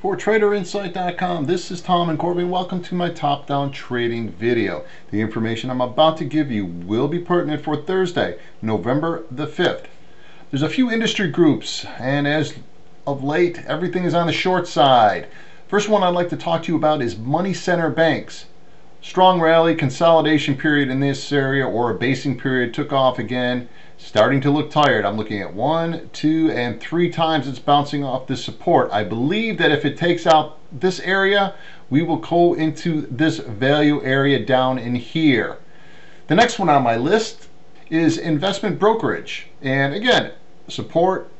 For TraderInsight.com, this is Tom Incorvia. Welcome to my top-down trading video. The information I'm about to give you will be pertinent for Thursday, November the 5th. There's a few industry groups, and as of late, everything is on the short side. First one I'd like to talk to you about is money center banks. Strong rally, consolidation period in this area, or a basing period, took off again starting to look tired. I'm looking at one, two, and three times it's bouncing off this support. I believe that if it takes out this area, we will go into this value area down in here. The next one on my list is investment brokerage. And again, support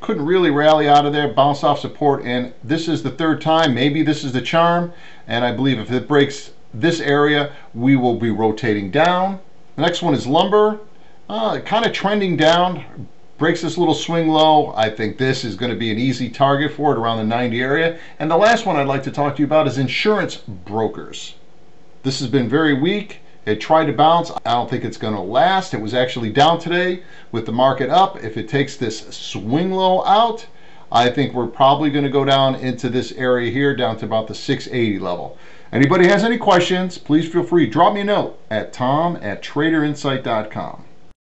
couldn't really rally out of there, bounce off support, and this is the third time. Maybe this is the charm, and I believe if it breaks this area, we will be rotating down. The next one is lumber. Uh, kind of trending down breaks this little swing low. I think this is going to be an easy target for it around the 90 area. And the last one I'd like to talk to you about is insurance brokers. This has been very weak. It tried to bounce. I don't think it's going to last. It was actually down today with the market up. If it takes this swing low out I think we're probably going to go down into this area here down to about the 680 level. Anybody has any questions please feel free drop me a note at tom at traderinsight.com